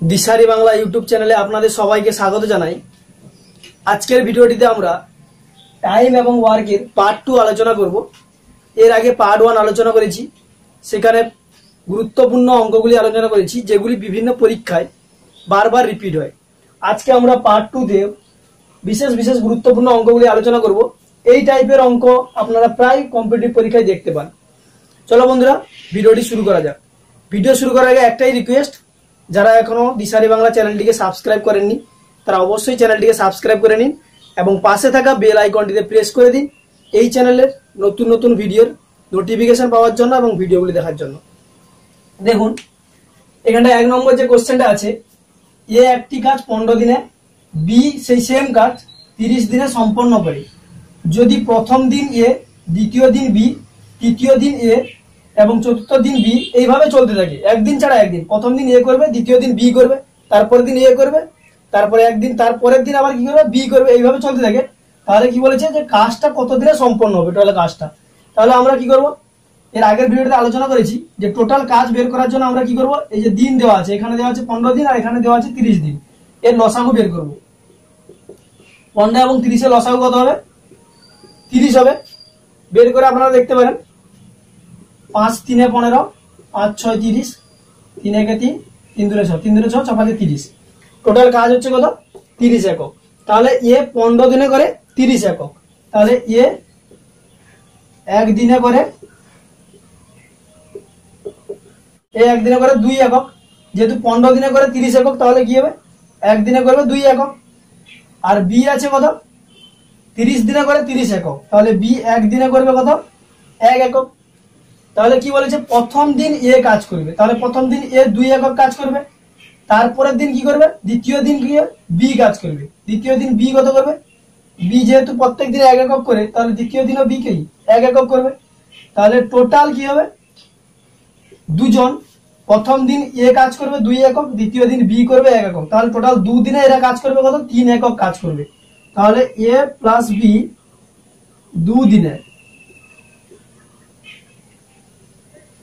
দিশারি Bangla YouTube চ্যানেলে আপনাদের সবাইকে স্বাগত জানাই। আজকের ভিডিওটিতে আমরা টাইম এবং ওয়ার্কের পার্ট টু আলোচনা করব। এর আগে পার্ট ওয়ান আলোচনা করেছি। সেখানে গুরুত্বপূর্ণ অঙ্কগুলি আলোচনা করেছি, যেগুলি বিভিন্ন পরীক্ষায় বারবার রিপিট হয়। আজকে আমরা পার্ট টুতে বিশেষ বিশেষ গুরুত্বপূর্ণ অঙ্কগুলি আলোচনা করব। এই টাইপের অঙ্ক আপনারা প্রায় কম্পিটিটিভ পরীক্ষায় দেখতে পান। চলো বন্ধুরা, ভিডিওটি শুরু করা যাক। ভিডিও শুরু করার আগে একটাই রিকোয়েস্ট যারা এখনও দিশারি বাংলা চ্যানেলটিকে সাবস্ক্রাইব করেননি, তারা অবশ্যই চ্যানেলটিকে সাবস্ক্রাইব করে নিন এবং পাশে থাকা বেল আইকনটিতে প্রেস করে দিন এই চ্যানেলের নতুন নতুন ভিডিওর নোটিফিকেশন পাওয়ার জন্য এবং ভিডিওগুলি দেখার জন্য। দেখুন এখানটা এক নম্বর যে কোশ্চেনটা আছে, এ একটি কাজ পনেরো দিনে, বি সেই সেম কাজ তিরিশ দিনে সম্পন্ন করে। যদি প্রথম দিন এ, দ্বিতীয় দিন বি, তৃতীয় দিন এ এবং চতুর্থ দিন বি এইভাবে চলতে থাকে। একদিন ছাড়া একদিন। প্রথম দিন এ করবে, দ্বিতীয় দিন বি করবে, তারপরের দিন এ করবে, তারপরে একদিন, তারপরের দিন আবার কি করবে? বি করবে, এইভাবে চলতে থাকে। তাহলে কি বলেছে যে কাজটা কত দিনে সম্পন্ন হবে? টোটাল কাজটা। তাহলে আমরা কি করব? এর আগের ভিডিওতে আলোচনা করেছি যে টোটাল কাজ বের করার জন্য আমরা কি করব? এই যে দিন দেওয়া আছে, এখানে দেওয়া আছে পনেরো দিন আর এখানে দেওয়া আছে তিরিশ দিন। এর লসাগু বের করব। পনেরো এবং তিরিশের লসাগু কত হবে? তিরিশ হবে। বের করে আপনারা দেখতে পারেন। পাঁচ, তিনে পনেরো, পাঁচ, ছয়, তিরিশ, তিন একে তিন তিন দুলে ছ তিন দুলে ছ চপাতে তিরিশ। টোটাল কাজ হচ্ছে কত? তিরিশ একক। তাহলে এ পনেরো দিনে করে তিরিশ একক। তাহলে এ একদিনে করে এ একদিনে করে দুই একক। যেহেতু পনেরো দিনে করে তিরিশ একক, তাহলে কি হবে? একদিনে করবে দুই একক। আর বি আছে কত? তিরিশ দিনে করে তিরিশ একক। তাহলে বি একদিনে করবে কত? এক একক। তাহলে কি বলেছে? প্রথম দিন এ কাজ করবে। তাহলে প্রথম দিন এ দুই একক কাজ করবে। তারপরের দিন কি করবে? দ্বিতীয় দিন কি বি কাজ করবে। দ্বিতীয় দিন বি কত করবে? বি যেহেতু প্রত্যেক দিন এক একক করে, তাহলে দ্বিতীয় দিনও বি কেই? এক একক করবে। তাহলে টোটাল কি হবে? দুজন। প্রথম দিন এ কাজ করবে দুই একক, দ্বিতীয় দিন বি করবে এক একক। তাহলে টোটাল দুদিনে এরা কাজ করবে কত? তিন একক কাজ করবে। তাহলে এ প্লাস বি দুদিনে।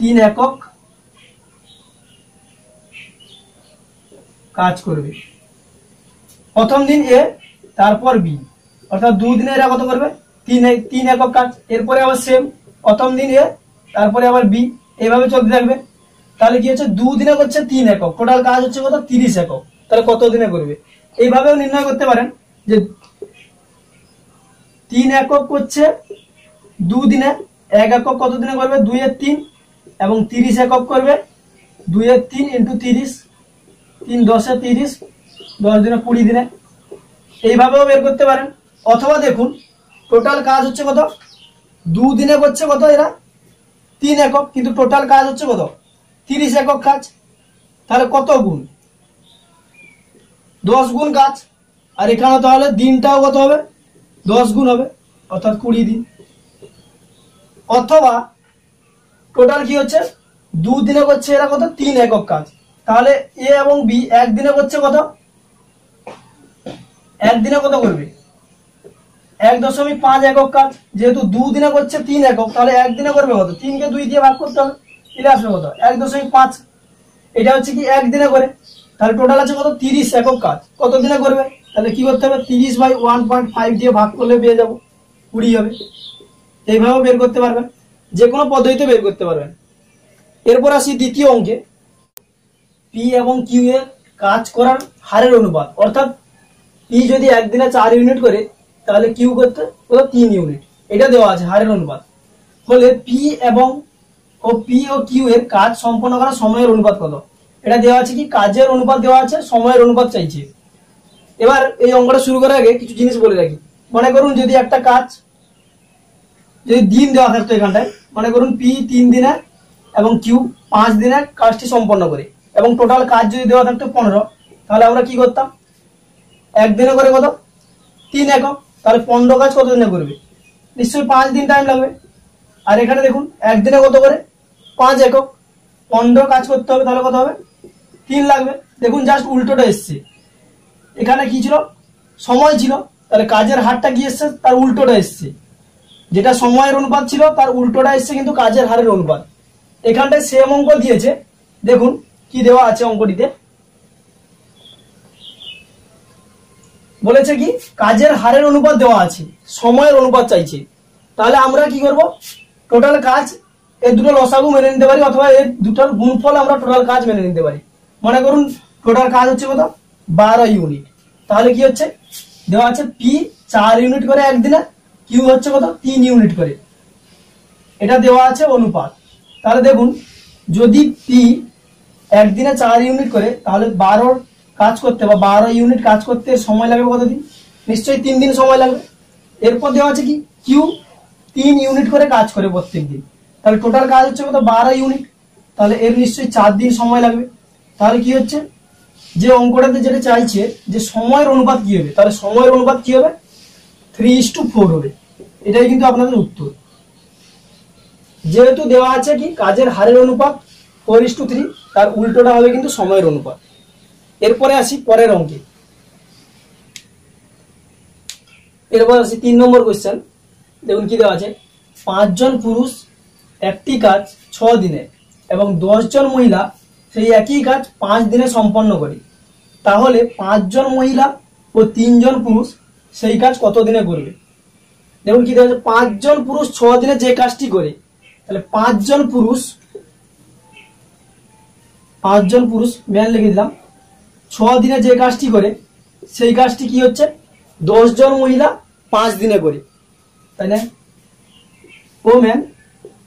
তিন একক কাজ করবে। প্রথম দিন এ, তারপর বি। অর্থাৎ দুদিনে এরা কত করবে? তিন তিন একক কাজ। এরপরে আবার সেম প্রথম দিন এ, তারপরে আবার বি। এইভাবে চলতে থাকবে। তাহলে কি হচ্ছে? দুদিনে করছে তিন একক। টোটাল কাজ হচ্ছে কত? তিরিশ একক। তাহলে কত দিনে করবে? এইভাবেও নির্ণয় করতে পারেন যে তিন একক করছে দুদিনে এক একক কত দিনে করবে? দুই এর তিন। এবং তিরিশ একক করবে। এর তিন ইন্টু তিরিশ, তিন দশে তিরিশ, দশ দিনে কুড়ি দিনে। এইভাবেও বের করতে পারেন। অথবা দেখুন টোটাল কাজ হচ্ছে কত? দুদিনে করছে কত এরা? তিন একক, কিন্তু টোটাল কাজ হচ্ছে কত? তিরিশ একক কাজ। তাহলে কত গুণ? দশ গুণ কাজ। আর এখানে তাহলে দিনটাও কত হবে? দশ গুণ হবে, অর্থাৎ কুড়ি দিন। অথবা টোটাল কি হচ্ছে? দুদিনে করছে এরা কত? তিন একক কাজ। তাহলে এ এবং বি একদিনে করছে কত? একদিনে কত করবে? এক দশমিক পাঁচ একক কাজ। যেহেতু দুদিনে করছে তিন একক, তাহলে একদিনে করবে কত? তিনকে দুই দিয়ে ভাগ করতে হবে। চলে আসবে কত? এক দশমিক পাঁচ। এটা হচ্ছে কি একদিনে করে? তাহলে টোটাল আছে কত? তিরিশ একক কাজ। কত দিনে করবে? তাহলে কি করতে হবে? তিরিশ বাই ওয়ান পয়েন্ট ফাইভ দিয়ে ভাগ করলে পেয়ে যাব। কুড়ি হবে। এইভাবেও বের করতে পারবেন। যে কোনো পদ্ধতিতে বের করতে পারবেন। এরপর আসি দ্বিতীয় অঙ্কে। পি এবং কিউ এর কাজ করার হারের অনুপাত। অর্থাৎ পি যদি একদিনে চার ইউনিট করে, তাহলে কিউ করতে কত তিন ইউনিট। এটা দেওয়া আছে হারের অনুপাত। হলে পি এবং ও পি ও কিউ এর কাজ সম্পন্ন করার সময়ের অনুপাত কত? এটা দেওয়া আছে কি? কাজের অনুপাত দেওয়া আছে, সময়ের অনুপাত চাইছে। এবার এই অঙ্কটা শুরু করার আগে কিছু জিনিস বলে রাখি। মনে করুন যদি একটা কাজ যদি দিন দেওয়া থাকতো এখানটায়, মনে করুন পি তিন দিনে এবং কিউ পাঁচ দিনের কাজটি সম্পন্ন করে। এবং টোটাল কাজ যদি দেওয়া থাকতো পনেরো, তাহলে আমরা কি করতাম? একদিনে করে কত? তিন একক। তাহলে পনেরো কাজ কত দিনে করবে? নিশ্চয়ই পাঁচ দিন টাইম লাগবে। আর এখানে দেখুন, একদিনে কত করে? পাঁচ একক। পনেরো কাজ করতে হবে, তাহলে কত হবে? তিন লাগবে। দেখুন জাস্ট উল্টোটা এসছে। এখানে কি ছিল? সময় ছিল। তাহলে কাজের হারটা কি এসছে? তার উল্টোটা এসছে। যেটা সময়ের অনুপাত ছিল, তার উল্টোটা এসছে কিন্তু কাজের হারের অনুপাত। এখানটায় সেম অঙ্ক দিয়েছে। দেখুন, কি দেওয়া আছে অঙ্কটিতে? বলেছে কি, কাজের হারের অনুপাত দেওয়া আছে, সময়ের অনুপাত চাইছে। তাহলে আমরা কি করব? টোটাল কাজ, এর দুটো লসাগু মেনে নিতে পারি, অথবা এর দুটোর গুণফল আমরা টোটাল কাজ মেনে নিতে পারি। মনে করুন টোটাল কাজ হচ্ছে কত? বারো ইউনিট তাহলে কি হচ্ছে? দেওয়া আছে পি চার ইউনিট করে একদিনে কিউ হচ্ছে কত? তিন ইউনিট করে। এটা দেওয়া আছে অনুপাত। তাহলে দেখুন, যদি পি একদিনে চার ইউনিট করে, তাহলে বারোর কাজ করতে বা বারো ইউনিট কাজ করতে সময় লাগবে কতদিন? নিশ্চয়ই তিন দিন সময় লাগবে। এরপর দেওয়া আছে কি? কিউ তিন ইউনিট করে কাজ করে প্রত্যেক দিন তাহলে টোটাল কাজ হচ্ছে কত? বারো ইউনিট তাহলে এর নিশ্চয়ই চার দিন সময় লাগবে। তাহলে কি হচ্ছে? যে অঙ্কটাতে যেটা চাইছে, যে সময়ের অনুপাত কি হবে? তাহলে সময়ের অনুপাত কি হবে? থ্রি ইস টু ফোর হবে। এটাই কিন্তু আপনাদের উত্তর। যেহেতু দেওয়া আছে কি, কাজের হারের অনুপাত ফোর ইস টু থ্রি তার উল্টোটা হবে কিন্তু সময়ের অনুপাত। এরপরে আসি পরের অঙ্কে। এরপর আসি তিন নম্বর কোয়েশ্চেন দেখুন কি দেওয়া আছে, পাঁচজন পুরুষ একটি কাজ ছ দিনে এবং দশজন মহিলা সেই একই কাজ পাঁচ দিনে সম্পন্ন করে। তাহলে পাঁচজন মহিলা ও তিনজন পুরুষ সেই কাজ কতদিনে করবে? দেখুন কি আছে পাঁচজন পুরুষ ছ দিনে যে কাজটি করে, তাহলে পাঁচজন পুরুষ পাঁচজন পুরুষ, ম্যান লিখে দিলাম ছ দিনে যে কাজটি করে, সেই কাজটি কি হচ্ছে? দশজন মহিলা পাঁচ দিনে করে। তাই না? ও ম্যান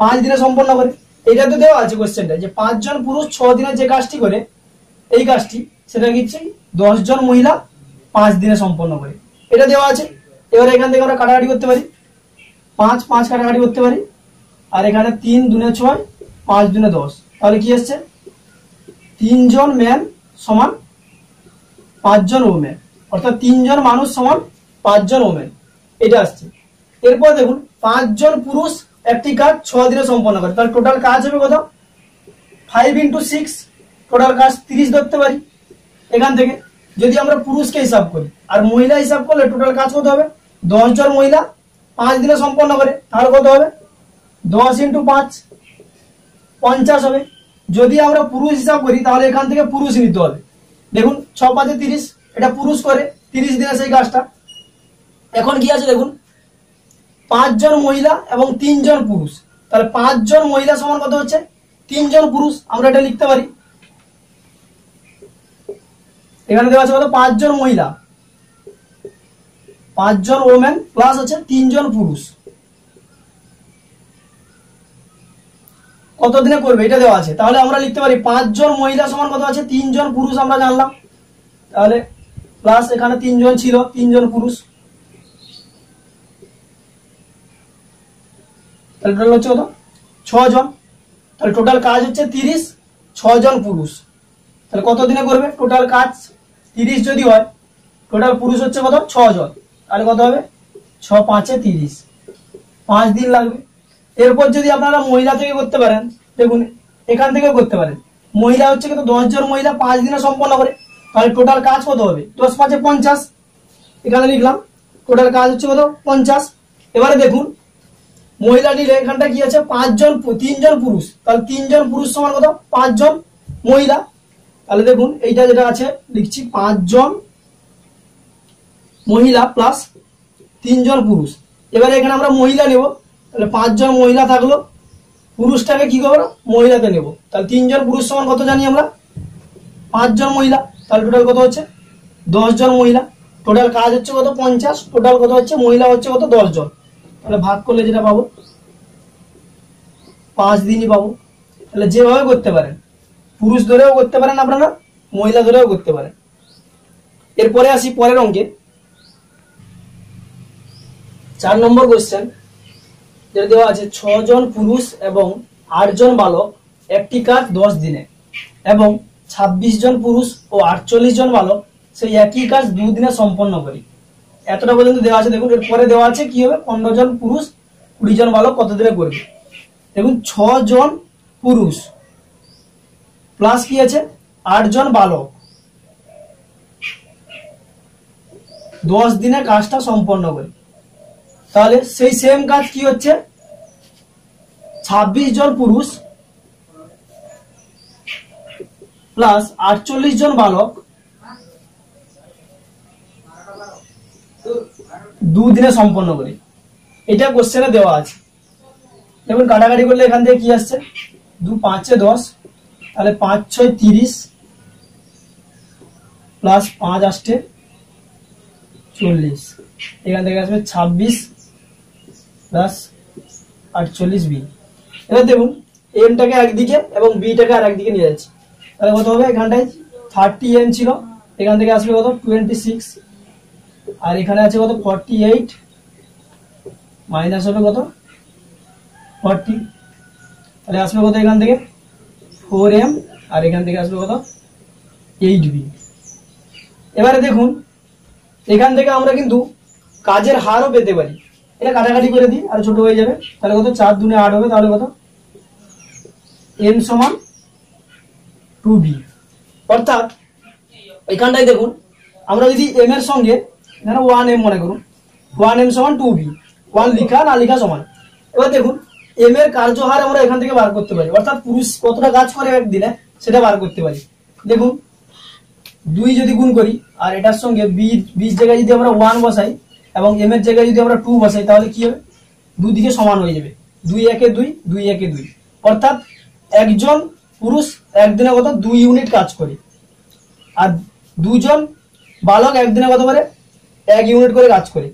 পাঁচ দিনে সম্পন্ন করে। এটা তো দেওয়া আছে কোশ্চেনটা, যে পাঁচজন পুরুষ ছ দিনে যে কাজটি করে, এই কাজটি, সেটা হচ্ছে? দশজন মহিলা পাঁচ দিনে সম্পন্ন করে। এটা দেওয়া আছে। এবার এখান থেকে আমরা কাটাকাটি করতে পারি। পাঁচ পাঁচ কাটাকাটি করতে পারি। আর এখানে তিন দুনে ছয়, পাঁচ দুনে দশ। তাহলে কি আসছে তিনজন ম্যান সমান পাঁচজন ওমেন অর্থাৎ তিনজন মানুষ সমান পাঁচজন ওমেন এটা আসছে। এরপর দেখুন, পাঁচজন পুরুষ একটি কাজ ছ দিনে সম্পন্ন করে। তাহলে টোটাল কাজ হবে কত? ফাইভ ইন্টু সিক্স টোটাল কাজ তিরিশ ধরতে পারি। এখান থেকে যদি আমরা পুরুষকে হিসাব করি আর মহিলা হিসাব করলে টোটাল কাজ কত হবে? দশ জন মহিলা, পাঁচ দিনে সম্পন্ন করে, তাহলে কত হবে? দশ ইন্টু পাঁচ, পঞ্চাশ হবে। যদি আমরা পুরুষ হিসাব করি, তাহলে এখান থেকে পুরুষ নিতে হবে। দেখুন, ছ পাঁচে তিরিশ, এটা পুরুষ করে, তিরিশ দিনে সেই কাজটা। এখন কি আছে দেখুন? পাঁচজন মহিলা এবং তিনজন পুরুষ। তাহলে পাঁচজন মহিলা সমান কত হচ্ছে? তিনজন পুরুষ, আমরা এটা লিখতে পারি। এখানে দেওয়া আছে কত? পাঁচজন মহিলা। পাঁচজন ওমেন প্লাস হচ্ছে তিনজন পুরুষ। কত দিনে করবে? এটা দেওয়া আছে। তাহলে আমরা লিখতে পারি পাঁচজন মহিলা সমান কত আছে? তিনজন পুরুষ আমরা জানলাম। তাহলে প্লাস এখানে তিনজন ছিল, তিনজন পুরুষ। তাহলে টোটাল হচ্ছে কত? ছজন। তাহলে টোটাল কাজ হচ্ছে তিরিশ, ছজন পুরুষ। তাহলে কত দিনে করবে? টোটাল কাজ তিরিশ যদি হয় টোটাল পুরুষ হচ্ছে কত? ছজন। তাহলে কত হবে? ছ পাঁচে তিরিশ। পাঁচ দিন লাগবে। এরপর যদি আপনারা মহিলা থেকে করতে পারেন, দেখুন, এখান থেকেও করতে পারেন। মহিলা হচ্ছে কিন্তু দশজন মহিলা পাঁচ দিনে সম্পন্ন করে। তাহলে টোটাল কাজ কত হবে? দশ পাঁচে পঞ্চাশ। এখানে লিখলাম টোটাল কাজ হচ্ছে কত? পঞ্চাশ। এবারে দেখুন, মহিলা নিলে এখানটা কি আছে? পাঁচজন তিনজন পুরুষ। তাহলে তিনজন পুরুষ সমান কত? পাঁচজন মহিলা। তাহলে দেখুন, এইটা যেটা আছে, লিখছি পাঁচজন মহিলা প্লাস তিনজন পুরুষ। এবারে এখানে আমরা মহিলা নেব। তাহলে পাঁচজন মহিলা থাকল। পুরুষটাকে কি করব মহিলাতে নেব। তাহলে তিনজন পুরুষ সমান কত জানি আমরা? পাঁচজন মহিলা। তাহলে টোটাল কত হচ্ছে? দশজন মহিলা। টোটাল কাজ হচ্ছে কত? পঞ্চাশ। টোটাল কত হচ্ছে? মহিলা হচ্ছে কত? দশজন। তাহলে ভাগ করলে যেটা পাবো? পাঁচ দিনই পাবো। তাহলে যেভাবে করতে পারেন। পুরুষ ধরেও করতে পারেন আপনারা, মহিলা ধরেও করতে পারেন। এরপরে আসি পরের অঙ্কে। চার নম্বর কোয়েশ্চেন যেটা দেওয়া আছে, ছজন পুরুষ এবং আটজন বালক একটি কাজ দশ দিনে এবং ছাব্বিশ জন পুরুষ ও আটচল্লিশ জন বালক সেই একই কাজ দুদিনে সম্পন্ন করি। এতটা পর্যন্ত দেওয়া আছে। দেখুন, এরপরে দেওয়া আছে কি হবে? পনেরো জন পুরুষ কুড়ি জন বালক কত দিনে করবে? দেখুন ছ জন পুরুষ প্লাস কি আছে? আটজন বালক। দশ দিনে কাজটা সম্পন্ন করি। তাহলে সেই সেম কাজ কি হচ্ছে? ছাব্বিশ জন পুরুষ প্লাস আটচল্লিশ জন বালক দুদিনে সম্পন্ন করি। এটা কোশ্চেনে দেওয়া আছে। দেখুন, কাটাকাটি করলে এখান থেকে কি আসছে? দু পাঁচে দশ, তাহলে পাঁচ ছয় তিরিশ প্লাস পাঁচ আসছে চল্লিশ। এখান থেকে আসবে ছাব্বিশ প্লাস আটচল্লিশ বি এবার দেখুন এমটাকে একদিকে এবং বিটাকে আর একদিকে নিয়ে যাচ্ছি। তাহলে কত হবে এখানটায়? থার্টি এম ছিল। এখান থেকে আসবে কত? টোয়েন্টি সিক্স আর এখানে আছে কত? ফর্টি এইট মাইনাস হবে কত? ফর্টি তাহলে আসবে কত এখান থেকে? ফোর এম আর এখান থেকে আসবে কত? এইট বি এবারে দেখুন, এখান থেকে আমরা কিন্তু কাজের হারও পেতে পারি। এটা কাটাকাটি করে দিই, আর ছোট হয়ে যাবে। তাহলে কত? চার দুনে আট হবে, তাহলে কত? এম সমান টু বি। অর্থাৎ এখানটাই দেখুন, আমরা যদি এম এর সঙ্গে এখানে ওয়ান এম মনে করুন ওয়ান এম সমান টু বি ওয়ান লিখা, না লিখা সমান। এবার দেখুন এম এর কার্যহার আমরা এখান থেকে বার করতে পারি। অর্থাৎ পুরুষ কতটা কাজ করে একদিনে, সেটা বার করতে পারি। দেখুন, দুই যদি গুণ করি, আর এটার সঙ্গে বিশ জায়গায় যদি আমরা ওয়ান বসাই এবং এম এর জায়গায় যদি আমরা টু বসাই, তাহলে কি হবে? দুদিকে সমান হয়ে যাবে। দুই একে দুই দুই একে দুই। অর্থাৎ একজন পুরুষ একদিনে কত? দুই ইউনিট কাজ করে। আর দুজন বালক একদিনে কত করে? এক ইউনিট করে কাজ করে।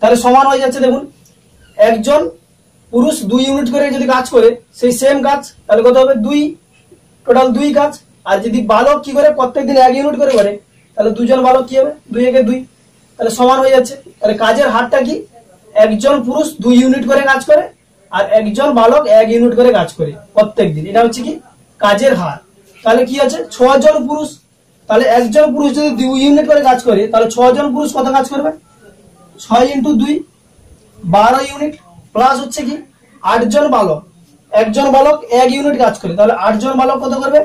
তাহলে সমান হয়ে যাচ্ছে, দেখুন। একজন পুরুষ দুই ইউনিট করে যদি কাজ করে, সেই সেম কাজ, তাহলে কত হবে? দুই। টোটাল দুই কাজ। আর যদি বালক কি করে? প্রত্যেক দিন এক ইউনিট করে করে, তাহলে দুজন বালক কি হবে? দুই একে দুই। তাহলে সমান হয়ে যাচ্ছে। তাহলে কাজের হারটা কি? একজন পুরুষ দুই ইউনিট করে কাজ করে, আর একজন বালক এক ইউনিট করে কাজ করে প্রত্যেক দিন এটা হচ্ছে কি? কাজের হার। তাহলে কি আছে? ছজন পুরুষ। তাহলে একজন পুরুষ যদি দুই ইউনিট করে কাজ করে, তাহলে ছজন পুরুষ কত কাজ করবে? ছয় ইন্টু দুই, বারো ইউনিট প্লাস হচ্ছে কি? আটজন বালক। একজন বালক এক ইউনিট কাজ করে। তাহলে আটজন বালক কত করবে?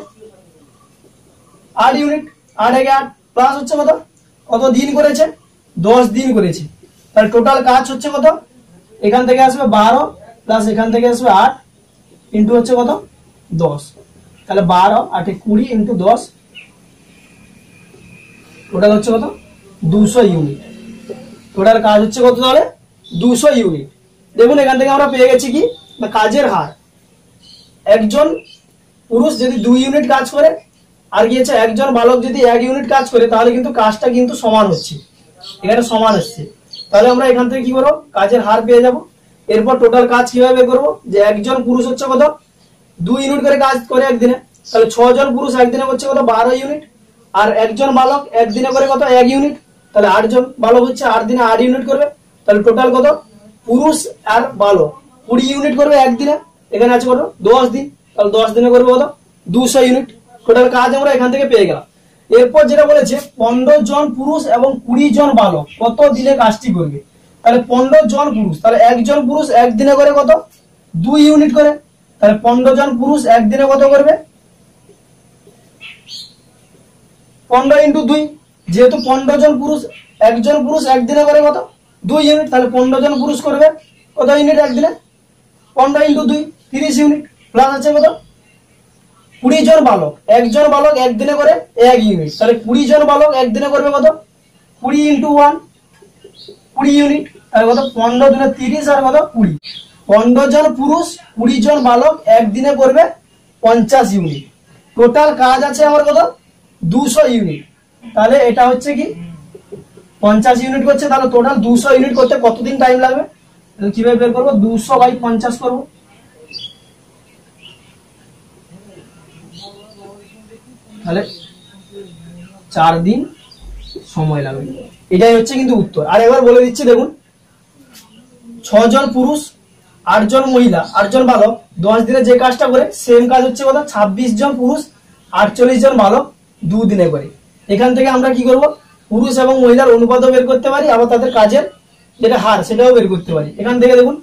আট ইউনিট আট একে আট প্লাস হচ্ছে কত? কত দিন করেছে? দশ দিন করেছে। তাহলে টোটাল কাজ হচ্ছে কত? এখান থেকে আসবে বারো প্লাস এখান থেকে আসবে আট ইন্টু হচ্ছে কত? দশ। তাহলে বারো, আটে কুড়ি ইন্টু দশ টোটাল হচ্ছে কত? দুশো ইউনিট টোটাল কাজ হচ্ছে কত তাহলে? দুশো ইউনিট দেখুন, এখান থেকে আমরা পেয়ে গেছি কি? কাজের হার। একজন পুরুষ যদি দুই ইউনিট কাজ করে, আর গিয়েছে একজন বালক যদি এক ইউনিট কাজ করে, তাহলে কিন্তু কাজটা কিন্তু সমান হচ্ছে। এখানে সমান হচ্ছে তাহলে আমরা এখান থেকে কি করব? কাজের হার পেয়ে যাব। এরপর টোটাল কাজ কীভাবে করব? যে একজন পুরুষ হচ্ছে কত? দুই ইউনিট করে কাজ করে একদিনে। তাহলে ছজন পুরুষ একদিনে করছে কত? বারো ইউনিট আর একজন বালক একদিনে করে কত? এক ইউনিট তাহলে আটজন বালক হচ্ছে আট দিনে আট ইউনিট করবে। তাহলে টোটাল কত? পুরুষ আর বালক। কুড়ি ইউনিট করবে একদিনে। এখানে আছে কত? দশ দিন। তাহলে দশ দিনে করবে কত? দুশো ইউনিট টোটাল কাজ আমরা এখান থেকে পেয়ে গেলাম। এরপর যেটা বলেছে, পনেরো জন পুরুষ এবং কুড়ি জন বালক। কত দিনে কাজটি করবে? তাহলে পনেরো জন পুরুষ। তাহলে একজন পুরুষ একদিনে করে কত? দুই ইউনিট করে। তাহলে পনেরো জন পুরুষ একদিনে কত করবে? পনেরো ইন্টু দুই। যেহেতু পনেরো জন পুরুষ, একজন পুরুষ একদিনে করে কত? দুই ইউনিট। তাহলে পনেরো জন পুরুষ করবে। কত ইউনিট একদিনে? পনেরো ইন্টু দুই, তিরিশ ইউনিট। প্লাস আছে কত? কুড়ি জন বালক একজন বালক একদিনে করে এক ইউনিট তাহলে কুড়ি জন বালক একদিনে করবে কত? কুড়ি ইন্টু ওয়ান কুড়ি ইউনিট আর কত? পনেরো দিনে তিরিশ আর কত? কুড়ি। পনেরো জন পুরুষ, কুড়ি জন বালক একদিনে করবে পঞ্চাশ ইউনিট টোটাল কাজ আছে আমার কত? দুশো ইউনিট তাহলে এটা হচ্ছে কি? পঞ্চাশ ইউনিট করছে, তাহলে টোটাল দুশো ইউনিট করতে কতদিন টাইম লাগবে? কীভাবে বের করব? দুশো বাই পঞ্চাশ করব। তাহলে চার দিন সময় লাগবে। এটাই হচ্ছে কিন্তু উত্তর। আর এবার বলে দিচ্ছি, দেখুন, ছজন পুরুষ, আটজন মহিলা, আটজন বালক, দশ দিনে যে কাজটা করে সেম কাজ হচ্ছে কথা ছাব্বিশ জন পুরুষ আটচল্লিশ জন বালক, দুদিনে করে। এখান থেকে আমরা কি করব? পুরুষ এবং মহিলার অনুপাতও বের করতে পারি, আবার তাদের কাজের যেটা হার, সেটাও বের করতে পারি। এখান থেকে দেখুন,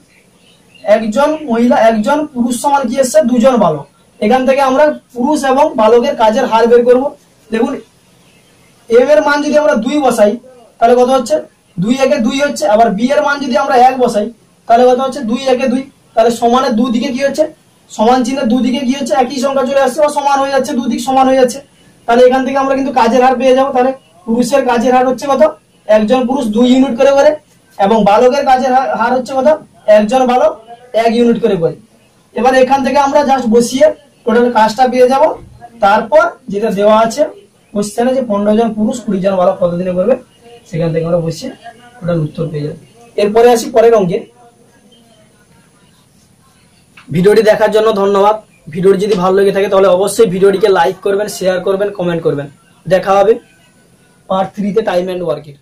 একজন মহিলা, একজন পুরুষ সমান কি এসছে? দুজন বালক। এখান থেকে আমরা পুরুষ এবং বালকের কাজের হার বের করব। দেখুন এম এর মান যদি আমরা দুই বসাই, তাহলে কত হচ্ছে? দুই একে দুই হচ্ছে, আবার বি এর মান যদি আমরা এক বসাই, তাহলে কত হচ্ছে? দুই একে দুই। তাহলে সমানের দুদিকে কি হচ্ছে? সমান চিহ্নের দুদিকে কি হচ্ছে? একই সংখ্যা চলে আসছে, বা সমান হয়ে যাচ্ছে, দুদিক সমান হয়ে যাচ্ছে। তাহলে এখান থেকে আমরা কিন্তু কাজের হার পেয়ে যাব। তাহলে পুরুষের কাজের হার হচ্ছে কত? একজন পুরুষ দুই ইউনিট করে করে, এবং বালকের কাজের হার- হচ্ছে কত? একজন বালক এক ইউনিট করে করে। এবার এখান থেকে আমরা জাস্ট বসিয়ে টোটাল কাজটা পেয়ে যাব। তারপর যেটা দেওয়া আছে, কোশ্চেনে যে পনেরো জন পুরুষ, কুড়ি জন বালক কতদিনে করবে, সেখান থেকে আমরা বসিয়ে টোটাল উত্তর পেয়ে যাব। এরপরে আসি পরের অঙ্কে। ভিডিওটি দেখার জন্য ধন্যবাদ। ভিডিওটি যদি ভালো লেগে থাকে, তাহলে অবশ্যই ভিডিওটিকে লাইক করবেন শেয়ার করবেন কমেন্ট করবেন। দেখা হবে পার্ট থ্রিতে টাইম অ্যান্ড ওয়ার্কের